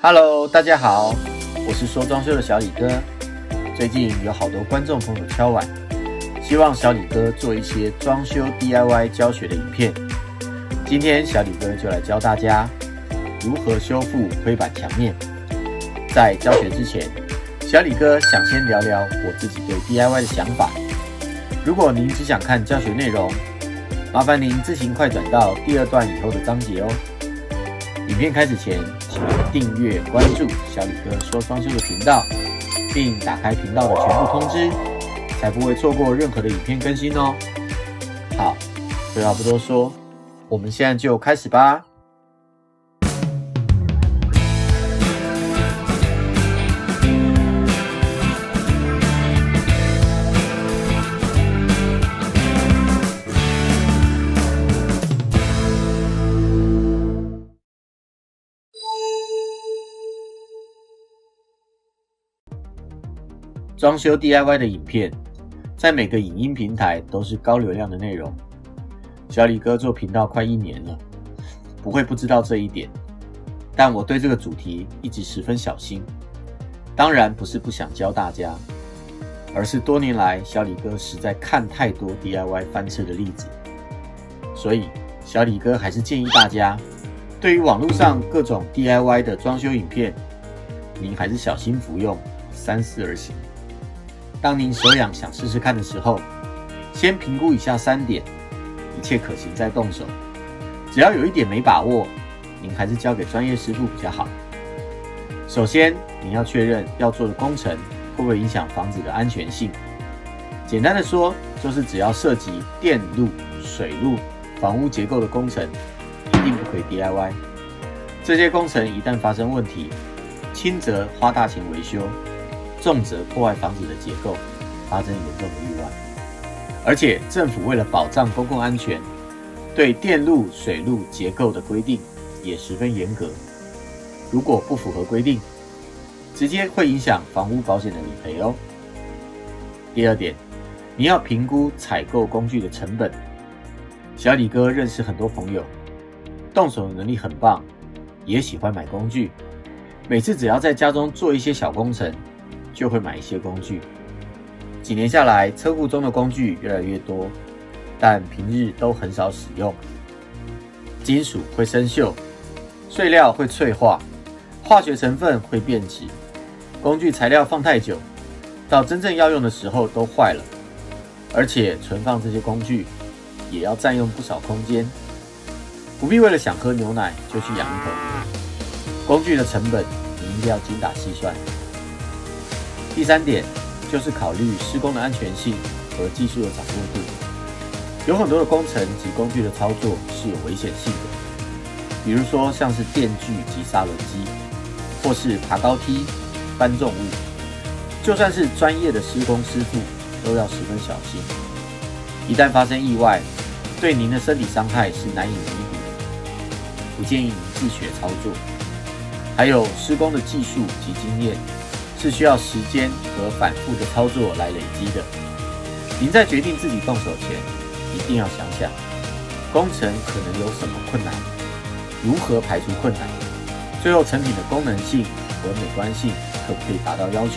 Hello，大家好，我是说装修的小李哥。最近有好多观众朋友敲碗，希望小李哥做一些装修 DIY 教学的影片。今天小李哥就来教大家如何修复灰板墙面。在教学之前，小李哥想先聊聊我自己对 DIY 的想法。如果您只想看教学内容，麻烦您自行快转到第二段以后的章节哦。影片开始前，请订阅关注小李哥说装修的频道，并打开频道的全部通知，才不会错过任何的影片更新哦。好，废话不多说，我们现在就开始吧。装修 DIY 的影片，在每个影音平台都是高流量的内容。小李哥做频道快一年了，不会不知道这一点。但我对这个主题一直十分小心。当然不是不想教大家，而是多年来小李哥实在看太多 DIY 翻车的例子，所以小李哥还是建议大家，对于网络上各种 DIY 的装修影片，您还是小心服用，三思而行。当您手痒想试试看的时候，先评估以下三点，一切可行再动手。只要有一点没把握，您还是交给专业师傅比较好。首先，您要确认要做的工程会不会影响房子的安全性。简单的说，就是只要涉及电路、水路、房屋结构的工程，一定不可以 DIY。这些工程一旦发生问题，轻则花大钱维修。重则破坏房子的结构，发生严重的意外。而且政府为了保障公共安全，对电路、水路结构的规定也十分严格。如果不符合规定，直接会影响房屋保险的理赔哦。第二点，你要评估采购工具的成本。小李哥认识很多朋友，动手能力很棒，也喜欢买工具。每次只要在家中做一些小工程。就会买一些工具。几年下来，车库中的工具越来越多，但平日都很少使用。金属会生锈，碎料会脆化，化学成分会变质，工具材料放太久，到真正要用的时候都坏了。而且存放这些工具也要占用不少空间，不必为了想喝牛奶就去养一头。工具的成本你一定要精打细算。第三点就是考虑施工的安全性和技术的掌握度。有很多的工程及工具的操作是有危险性的，比如说像是电锯及砂轮机，或是爬高梯、搬重物。就算是专业的施工师傅，都要十分小心。一旦发生意外，对您的身体伤害是难以弥补的。不建议您自学操作。还有施工的技术及经验。是需要时间和反复的操作来累积的。您在决定自己动手前，一定要想想工程可能有什么困难，如何排除困难，最后成品的功能性和美观性可不可以达到要求。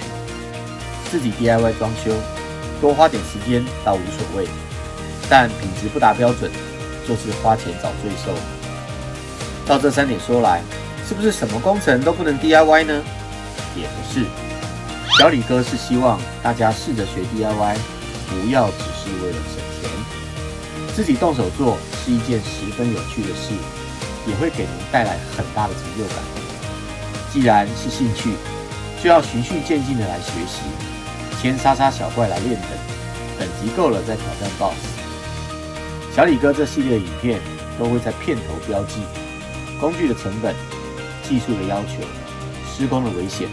自己 DIY 装修，多花点时间倒无所谓，但品质不达标准，就是花钱找罪受。照这三点说来，是不是什么工程都不能 DIY 呢？也不是。小李哥是希望大家试着学 DIY，不要只是为了省钱。自己动手做是一件十分有趣的事，也会给您带来很大的成就感。既然是兴趣，就要循序渐进的来学习，先杀杀小怪来练等，等级够了再挑战 BOSS。小李哥这系列影片都会在片头标记工具的成本、技术的要求、施工的危险。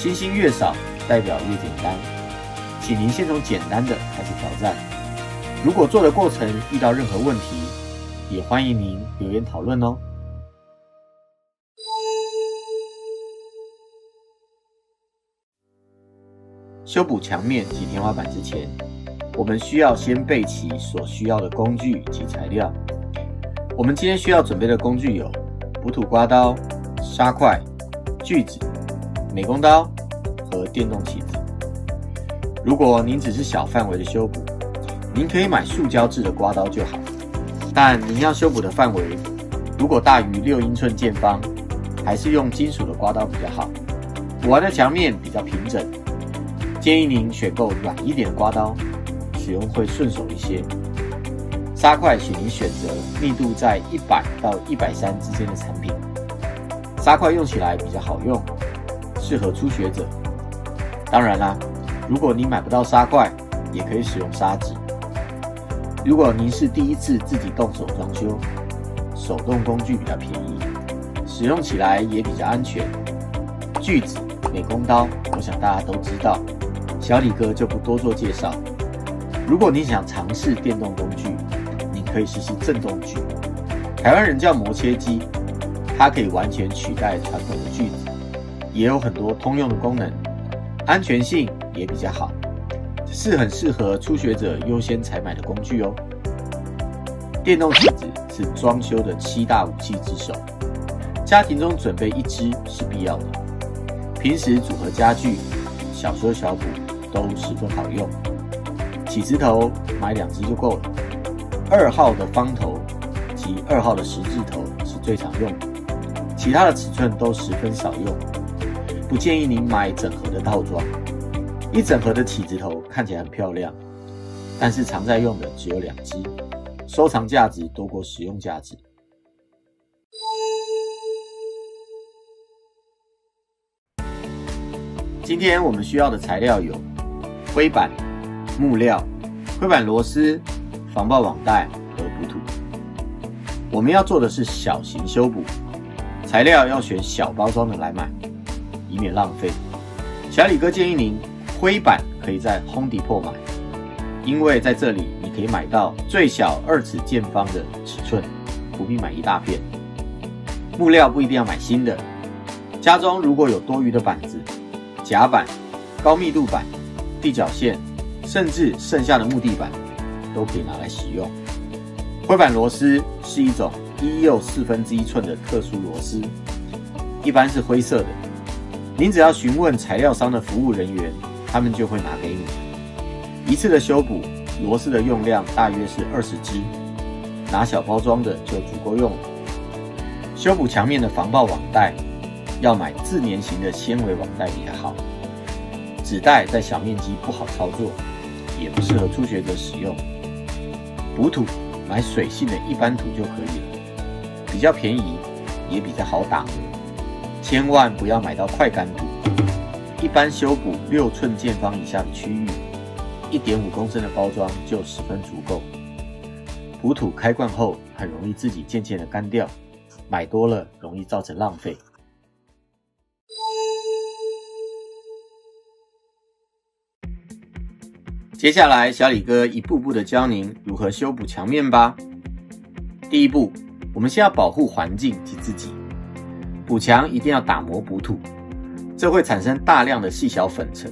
星星越少，代表越简单。请您先从简单的开始挑战。如果做的过程遇到任何问题，也欢迎您留言讨论哦。修补墙面及天花板之前，我们需要先备齐所需要的工具及材料。我们今天需要准备的工具有：补土刮刀、沙块、锯子、美工刀和电动起子。如果您只是小范围的修补，您可以买塑胶制的刮刀就好。但您要修补的范围如果大于六英寸见方，还是用金属的刮刀比较好。补完的墙面比较平整，建议您选购软一点的刮刀，使用会顺手一些。沙块，请您选择密度在一百到一百三之间的产品。沙块用起来比较好用，适合初学者。当然啦，如果你买不到沙块，也可以使用砂纸。如果您是第一次自己动手装修，手动工具比较便宜，使用起来也比较安全。锯子、美工刀，我想大家都知道，小李哥就不多做介绍。如果你想尝试电动工具，你可以试试震动锯，台湾人叫磨切机，它可以完全取代传统的锯子，也有很多通用的功能，安全性也比较好，是很适合初学者优先采买的工具哦。电动锯子是装修的七大武器之首，家庭中准备一支是必要的，平时组合家具、小修小补都十分好用。起子头买两支就够了。二号的方头及二号的十字头是最常用的，其他的尺寸都十分少用，不建议您买整盒的套装。一整盒的起子头看起来很漂亮，但是常在用的只有两支，收藏价值多过使用价值。今天我们需要的材料有灰板、木料、灰板螺丝。防爆网袋和补土。我们要做的是小型修补，材料要选小包装的来买，以免浪费。小李哥建议您灰板可以在 Home Depot 买，因为在这里你可以买到最小二尺见方的尺寸，不必买一大片。木料不一定要买新的，家中如果有多余的板子、夹板、高密度板、地脚线，甚至剩下的木地板。都可以拿来使用。灰板螺丝是一种一又四分之一寸的特殊螺丝，一般是灰色的。您只要询问材料商的服务人员，他们就会拿给你。一次的修补，螺丝的用量大约是二十支，拿小包装的就足够用了。修补墙面的防爆网袋，要买自粘型的纤维网袋比较好，纸袋在小面积不好操作，也不适合初学者使用。补土买水性的一般土就可以了，比较便宜，也比较好打磨。千万不要买到快干土。一般修补六寸见方以下的区域，一点五公升的包装就十分足够。补土开罐后很容易自己渐渐的干掉，买多了容易造成浪费。接下来，小李哥一步步的教您如何修补墙面吧。第一步，我们先要保护环境及自己。补墙一定要打磨补土，这会产生大量的细小粉尘。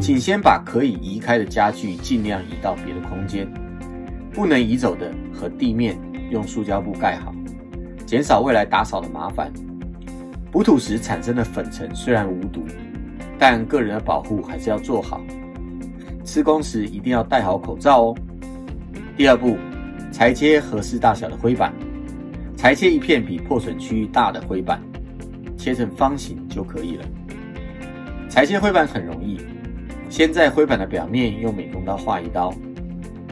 请先把可以移开的家具尽量移到别的空间，不能移走的和地面用塑胶布盖好，减少未来打扫的麻烦。补土时产生的粉尘虽然无毒，但个人的保护还是要做好。施工时一定要戴好口罩哦。第二步，裁切合适大小的灰板，裁切一片比破损区域大的灰板，切成方形就可以了。裁切灰板很容易，先在灰板的表面用美工刀划一刀，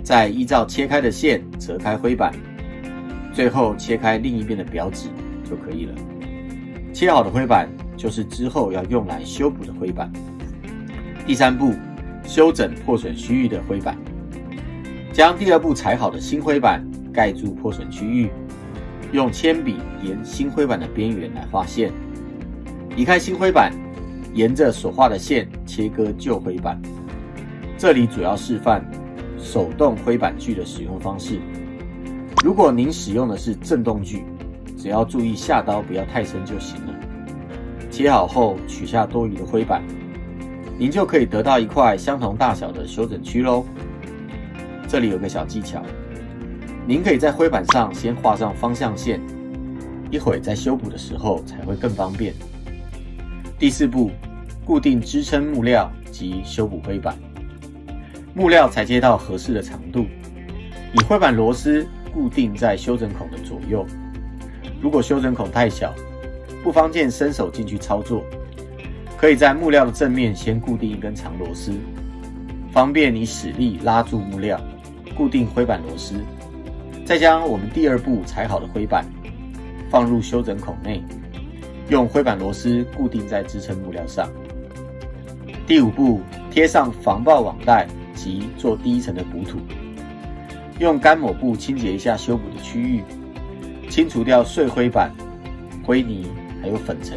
再依照切开的线折开灰板，最后切开另一边的表纸就可以了。切好的灰板就是之后要用来修补的灰板。第三步。修整破损区域的灰板，将第二步裁好的新灰板盖住破损区域，用铅笔沿新灰板的边缘来画线，移开新灰板，沿着所画的线切割旧灰板。这里主要示范手动灰板锯的使用方式。如果您使用的是震动锯，只要注意下刀不要太深就行了。切好后取下多余的灰板。您就可以得到一块相同大小的修整区喽。这里有个小技巧，您可以在灰板上先画上方向线，一会在修补的时候才会更方便。第四步，固定支撑木料及修补灰板。木料裁切到合适的长度，以灰板螺丝固定在修整孔的左右。如果修整孔太小，不方便伸手进去操作，可以在木料的正面先固定一根长螺丝，方便你使力拉住木料，固定灰板螺丝。再将我们第二步裁好的灰板放入修整孔内，用灰板螺丝固定在支撑木料上。第五步，贴上防爆网袋。及做第一层的补土，用干抹布清洁一下修补的区域，清除掉碎灰板、灰泥还有粉尘，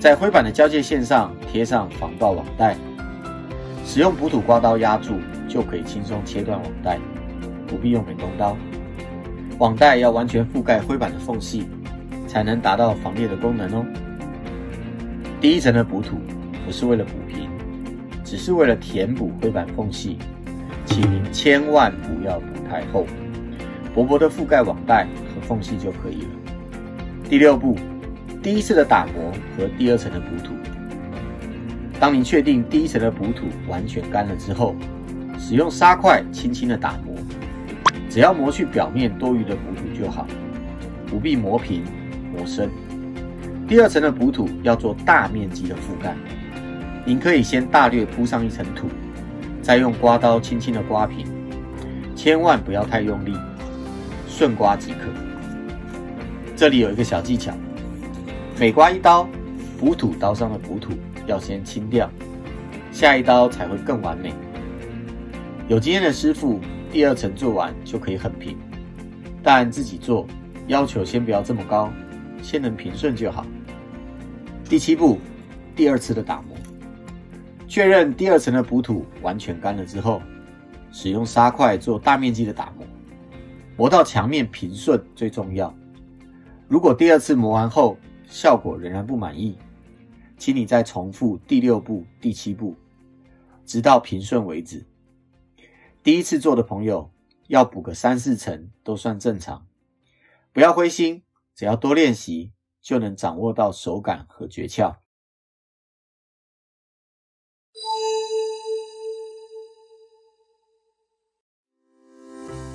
在灰板的交界线上贴上防爆网袋，使用补土刮刀压住就可以轻松切断网袋，不必用美工刀。网袋要完全覆盖灰板的缝隙，才能达到防裂的功能哦。第一层的补土不是为了补平。只是为了填补灰板缝隙，请您千万不要补太厚，薄薄的覆盖网袋和缝隙就可以了。第六步，第一次的打磨和第二层的补土。当您确定第一层的补土完全干了之后，使用砂块轻轻的打磨，只要磨去表面多余的补土就好，不必磨平、磨深。第二层的补土要做大面积的覆盖。您可以先大略铺上一层土，再用刮刀轻轻的刮平，千万不要太用力，顺刮即可。这里有一个小技巧，每刮一刀，补土刀上的补土要先清掉，下一刀才会更完美。有经验的师傅，第二层做完就可以很平，但自己做要求先不要这么高，先能平顺就好。第七步，第二次的打磨。确认第二层的补土完全干了之后，使用砂块做大面积的打磨，磨到墙面平顺最重要。如果第二次磨完后效果仍然不满意，请你再重复第六步、第七步，直到平顺为止。第一次做的朋友要补个三四层都算正常，不要灰心，只要多练习就能掌握到手感和诀窍。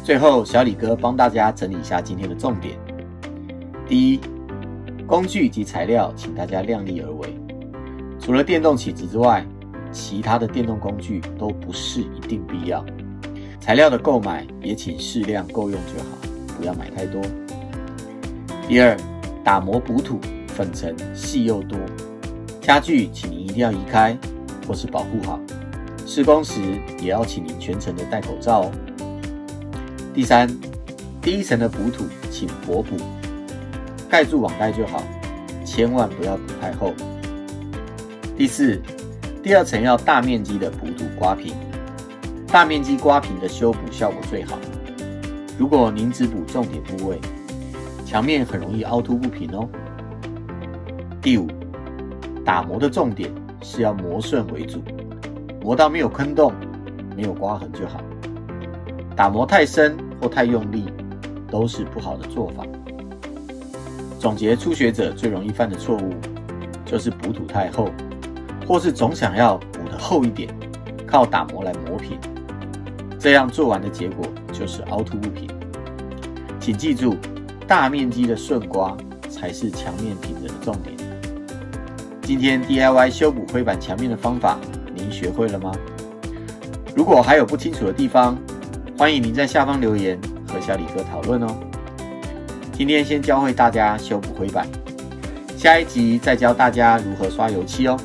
最后，小李哥帮大家整理一下今天的重点。第一，工具及材料，请大家量力而为。除了电动起子之外，其他的电动工具都不是一定必要。材料的购买也请适量够用就好，不要买太多。第二，打磨补土，粉尘细又多，家具请您一定要移开或是保护好。施工时也要请您全程的戴口罩哦。第三，第一层的补土，请薄补，盖住网袋就好，千万不要补太厚。第四，第二层要大面积的补土刮平，大面积刮平的修补效果最好。如果您只补重点部位，墙面很容易凹凸不平哦。第五，打磨的重点是要磨顺为主，磨到没有坑洞、没有刮痕就好。打磨太深或太用力，都是不好的做法。总结初学者最容易犯的错误，就是补土太厚，或是总想要补的厚一点，靠打磨来磨平，这样做完的结果就是凹凸不平。请记住，大面积的顺刮才是墙面平整的重点。今天 DIY 修补灰板墙面的方法，您学会了吗？如果还有不清楚的地方，欢迎您在下方留言和小李哥讨论哦。今天先教会大家修补灰板，下一集再教大家如何刷油漆哦。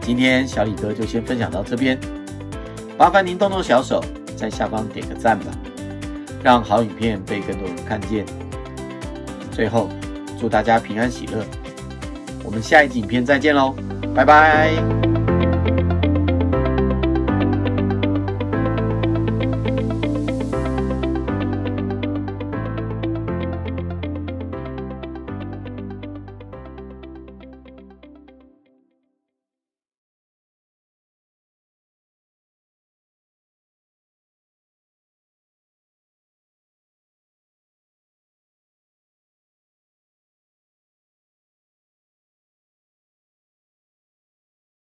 今天小李哥就先分享到这边，麻烦您动动小手，在下方点个赞吧，让好影片被更多人看见。最后，祝大家平安喜乐，我们下一集影片再见喽，拜拜。